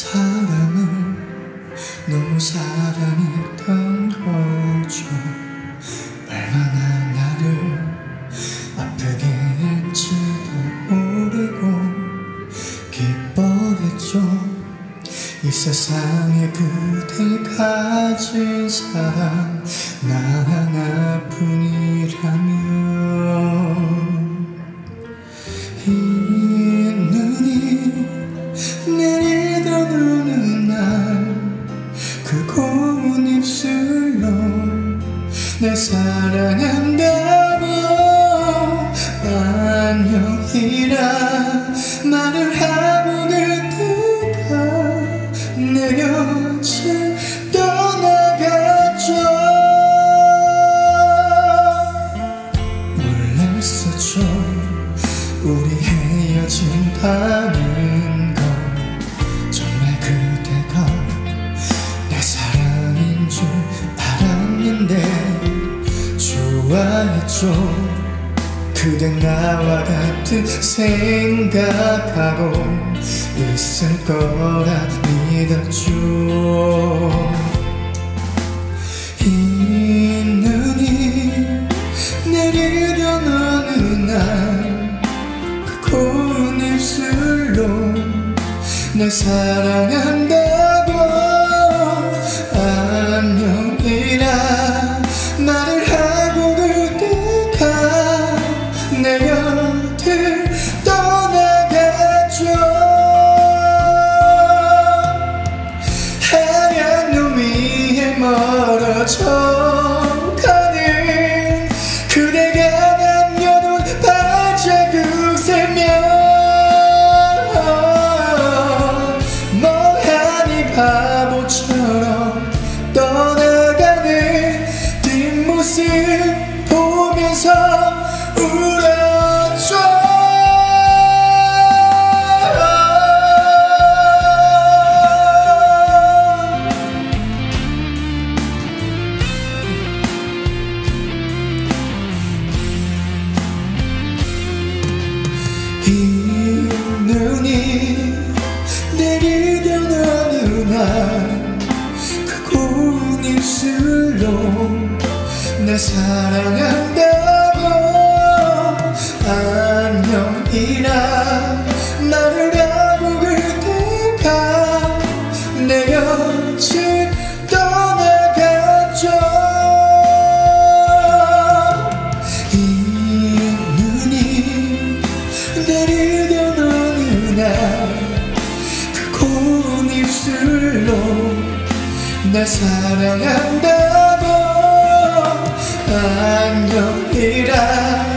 사람을 너무 사랑했던 거죠. 얼마나 나를 아프게 했지도 모르고 기뻐했죠. 이 세상에 그대 가진 사랑 나 하나뿐이라 어느 날그 고운 입술로 날 사랑한다고 안녕이라 말을 하고 그대가 내 곁을 떠나갔죠? 몰랐었죠. 우리 헤어진다 좋아했죠. 그대 나와 같은 생각하고 있을 거라 믿었죠. 이 눈이 내리던 어느 날그 고운 입술로 날 사랑한다 눈이 내리던 어느 날그 고운 입술로 날 사랑한 입술로 날 사랑한다고 안녕이라